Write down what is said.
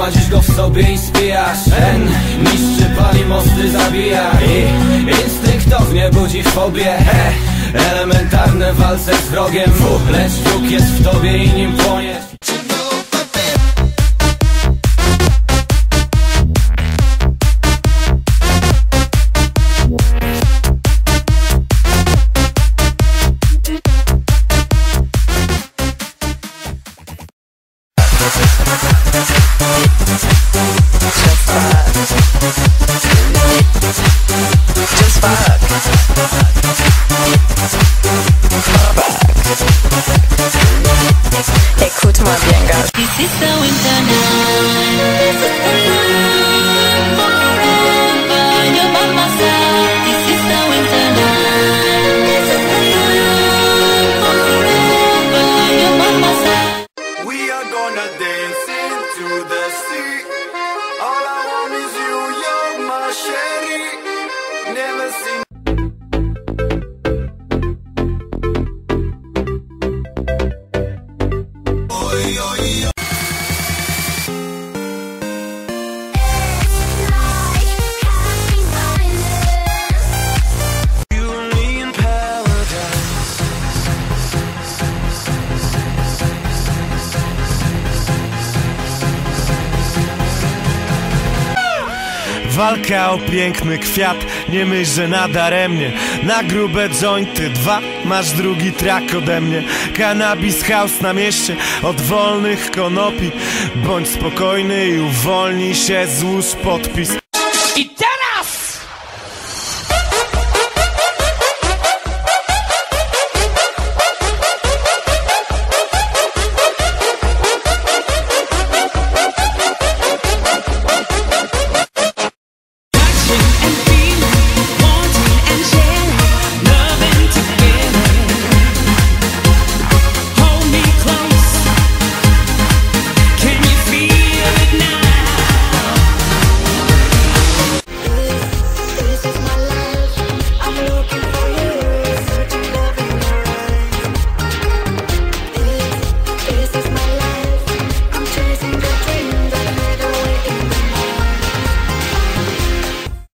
Gromadzisz go w sobie i spijasz. Ten niszczy, pali mosty, zabija I instynktownie budzi fobię He, Elementarne walce z wrogiem. Fu, Lecz wróg jest w tobie i nim płoniesz is the winter night. This is the forever. You're my. This is winter night. This is the forever. You're my. We are gonna dance into the sea. All I want is you, you're my. Never seen. Walka o piękny kwiat, nie myśl, że nadaremnie. Na grube jointy dwa, masz drugi trak ode mnie. Cannabis house na mieście, od wolnych konopi. Bądź spokojny i uwolnij się, złóż podpis